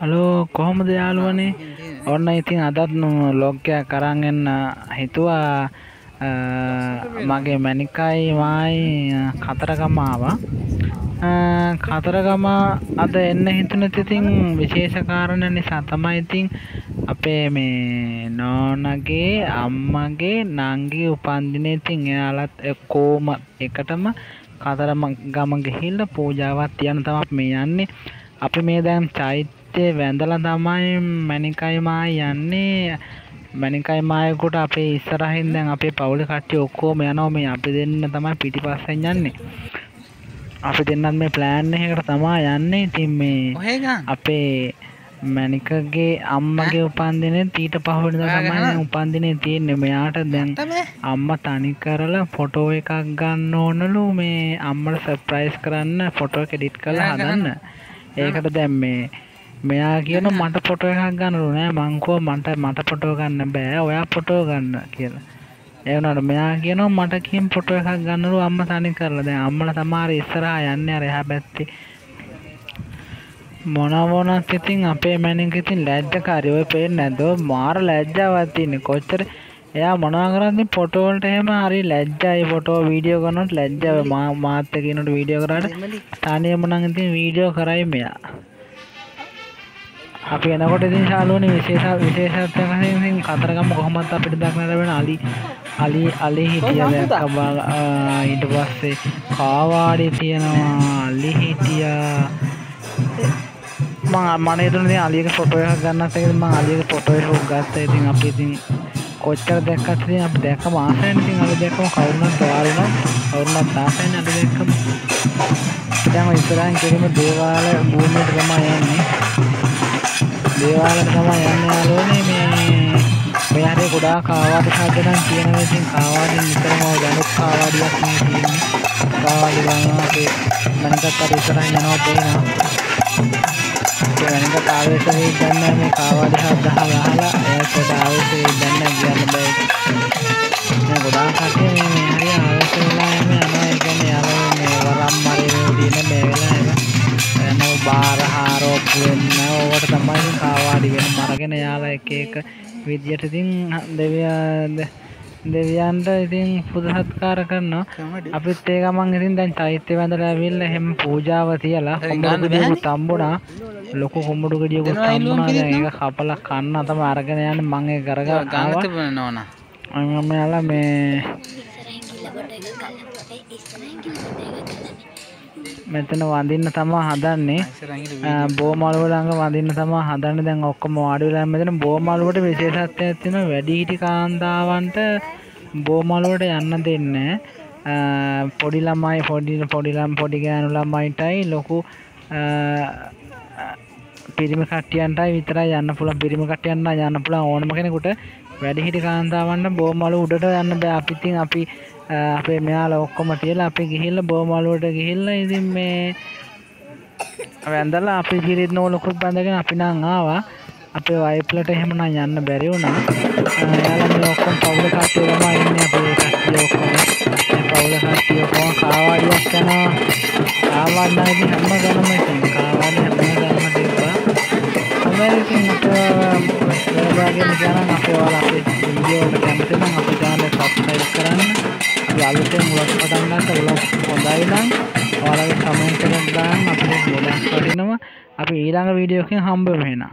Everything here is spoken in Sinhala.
හලෝ කොහොමද යාළුවනේ? ඔන්න ඉතින් අදත් ලොග්ගයක් අරන් එන්න හිතුවා. මගේ මැනිකයි මායි කතරගම ආවා කතරගම අද එන්න හිතුනත් ඉතින් විශේෂ කාරණා නිසා තමයි ඉතින් අපේ මේ නෝනගේ අම්මගේ නංගිගේ උපන්දිනේ ඉතින් එයාලත් එක්කෝම එකටම කතරගම ගිහිල්ලා පූජාවක් තියන්න තමයි අපි මේ යන්නේ. අපි මේ දැන් චෛත්‍යය වැඳලා තමයි මැනිකයි මායි යන්නේ. මැනිකයි මායකට අපේ ඉස්සරහින් දැන් අපේ පවුලේ කට්ටිය ඔක්කොම යනවා. මේ අපි දෙන්න තමයි පිටිපස්සෙන් යන්නේ. අපි දෙන්නත් මේ ප්ලෑන් එකකට තමයි යන්නේ. ඉතින් මේ අපේ මැනිකගේ අම්මගේ උපන්දිනෙත් ඊට පහුවෙනිදා තමයි උපන්දිනේ තියෙන්නේ. මෙයාට දැන් අම්මා තනි කරලා ෆොටෝ එකක් ගන්න ඕනලු. මේ අම්මට සර්ප්‍රයිස් කරන්න ෆොටෝ එක එඩිට් කරලා හදන්න. ඒකට දැන් මේ මෙයා කියන මට ෆොටෝ එකක් ගන්නලු නෑ මං කිව්වා මට මට ෆොටෝ ගන්න බෑ. ඔයා ෆොටෝ ගන්න කියලා. ඒ වුණාට මෙයා කියනවා මට කින් ෆොටෝ එකක් ගන්නලු අම්මා තනි කරලා. දැන් අම්මලා තමයි ඉස්සරහා යන්නේ අර එහා පැත්තේ. මොන වුණත් ඉතින් අපේ මැනික ඉතින් ලැජ්ජකාරී. ඔය පේන්නේ නැද්ද? මාර ලැජ්ජාවක් තියෙන්නේ. කොච්චර එයා මොනවා කරන්නේ? ෆොටෝ වලට එහෙම හරි ලැජ්ජයි ෆොටෝ වීඩියෝ කරනකොට ලැජ්ජාව මාත් එක්ක ඉන්නකොට වීඩියෝ කරාට තනියම නම් ඉතින් වීඩියෝ කරයි මෙයා අපි එනකොට ඉතින් ශාලෝනේ විශේෂ විශේෂත්වයක් වශයෙන් ඉතින් කතරගම කොහොමද අපිට දක්න ලැබෙන අලි අලි අලි හිටියා. දැක්කා ඊට පස්සේ කාවාඩි තියෙනවා අලි හිටියා. මම මම හිතුනේ ඉතින් අලියගේ ෆොටෝ එකක් ගන්නත් කියලා මම අලියගේ ෆොටෝ එකක් ගත්තා. ඉතින් අපි ඉතින් කොච්චර දැක්කත් ඉතින් අපි දැක්කම ආසයින් ඉතින් අලි දැක්කම කවුරුනත් වාරුණා කවුරුනත් ආසයින් අලි දැක්කම. දැන් ඉස්සරහින් කෙලිම දේවාල භූමියට තමයි යන්නේ දේවාලට තමයි යන්නේ යාළුවනේ මේ මේ හරිය ගොඩාක් කාවාඩි සාධනන් තියෙනවා. ඉතින් කාවාඩි නිතරම දැනුත් කාවාඩියක් මේ තියෙන්නේ. කාවාඩි ගන්නවා අපේ මනකට අර ඉස්සරහින් යනවා දෙනවා වෙනකට ආවේශ වෙයි දන්නේ මේ කාවාඩි හත් දහ ගහලා එයාට ආවේශ වෙයි දන්නේ කියන්න බෑ. මේ ගොඩාක් කට්ටිය මේ මේ හරිය ආවේශ වෙලා යන්නේ යනවා. ඒ කියන්නේ යාළුවෝ මේ වරම් මරේ දින මේ වෙලා එක එනෝ බාර හාරෝප්පු වෙන්න ඕවට තමයි වෙන මරගෙන යාලා එක එක විදියට ඉතින් දෙවියන් දෙවියන්ට ඉතින් පුද සත්කාර කරනවා අපිත් ඒ ගමන් ඉතින් දැන් චෛත්‍ය වැඳලා ඇවිල්ලා එහෙම පූජාව තියලා කොඹුරු හම්බුණා. ලොකු කොඹුරු ගෙඩියකුත් හම්බුණා දැන්. ඒක කපලා කන්න තමයි අරගෙන යන්නේ. මම ඒක කරගා ගන්න තිබුණා නෝනා. මම යාලා මේ මෙතන වඳින්න තමා හදන්නේ. බෝමළුව ළඟ වඳින්න තමා හදන්නේ. දැන් ඔක්කොම වාඩි වෙලා මෙතන බෝමළුවට විශේෂත්වයක් තියෙනවා. වැඩිහිටි කාන්තාවන්ට බෝමළුවට යන්න දෙන්නේ පොඩි ළමයි පොඩි පොඩි ළම පොඩි ගෑනු ළමයිටයි ලොකු පිරිමි කට්ටියන්ටයි විතරයි යන්න පුළුවන්. පිරිමි කට්ටියන්ට යන්න පුළුවන් ඕනම කෙනෙකුට වැඩිහිටි කාන්තාවන්ට බෝමළුව උඩට යන්න බෑ අපි ඉතින් අපි අපේ මෙයාලා ඔක්කොම තියලා අපි ගිහිල්ලා බෝමළුවට ගිහිල්ලා ඉතින් මේ වැඳලා අපි කිරිත් නෝලකුත් බඳගෙන අපි නම් ආවා අපේ වයිෆ්ලට එහෙම නම් යන්න බැරි වුණා. එයාලා මේ ඔක්කොම පවුල කට්ටිය තමයි ඉන්නේ අපේ කට්ටිය ඔක්කොම. මේ පවුල කට්ටිය ඔක්කොම කාවාඩියක් යනවා. කාවාඩි නම් ඉතින් හැම ගමම ඉතින් කාවාඩි හැම ගමම තිබ්බා. හොඳයි ඉතින් අපේ ඔයාලගෙන් කියනවා අපේ ඔයාලා අපේ වීඩියෝ එකට කැමති නම් අපේ channel එක subscribe කරන්න. අපි අලුතෙන් vlog පටන් ගන්නත් vlog හොඳයි නම් ඔයාලගේ කමෙන්ට් එකක් දාන්න අපිට ගොඩක් වටිනවා. අපි ඊළඟ වීඩියෝ එකකින් හම්බ වෙමු එහෙනම්.